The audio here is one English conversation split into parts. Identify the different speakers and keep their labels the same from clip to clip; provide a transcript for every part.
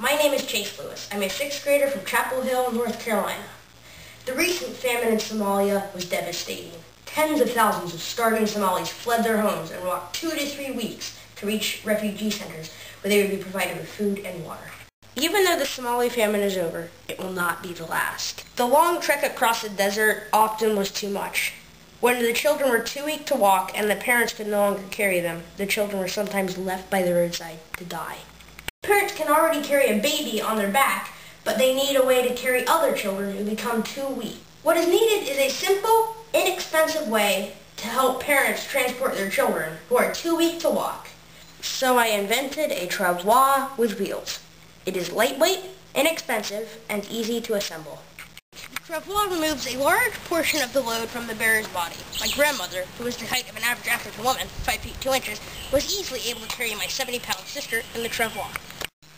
Speaker 1: My name is Chase Lewis. I'm a sixth grader from Chapel Hill, North Carolina. The recent famine in Somalia was devastating. Tens of thousands of starving Somalis fled their homes and walked two to three weeks to reach refugee centers where they would be provided with food and water. Even though the Somali famine is over, it will not be the last. The long trek across the desert often was too much. When the children were too weak to walk and the parents could no longer carry them, the children were sometimes left by the roadside to die. Parents can already carry a baby on their back, but they need a way to carry other children who become too weak. What is needed is a simple, inexpensive way to help parents transport their children who are too weak to walk. So I invented a travois with wheels. It is lightweight, inexpensive, and easy to assemble. The travois removes a large portion of the load from the bearer's body. My grandmother, who is the height of an average African woman, 5 feet 2 inches, was easily able to carry my 70-pound sister in the travois.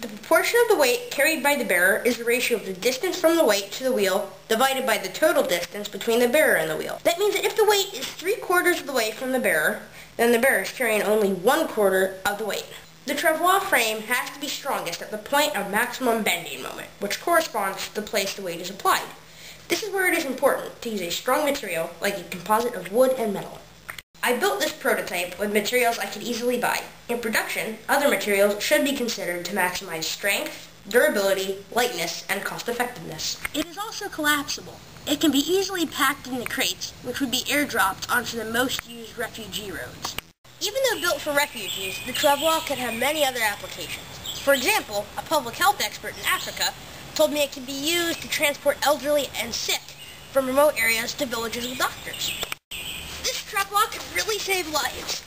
Speaker 1: The proportion of the weight carried by the bearer is the ratio of the distance from the weight to the wheel divided by the total distance between the bearer and the wheel. That means that if the weight is three quarters of the way from the bearer, then the bearer is carrying only one quarter of the weight. The travois frame has to be strongest at the point of maximum bending moment, which corresponds to the place the weight is applied. This is where it is important to use a strong material like a composite of wood and metal. I built this prototype with materials I could easily buy. In production, other materials should be considered to maximize strength, durability, lightness, and cost-effectiveness. It is also collapsible. It can be easily packed into crates, which would be airdropped onto the most used refugee roads. Even though built for refugees, the travois can have many other applications. For example, a public health expert in Africa told me it can be used to transport elderly and sick from remote areas to villages with doctors. This travois could really save lives.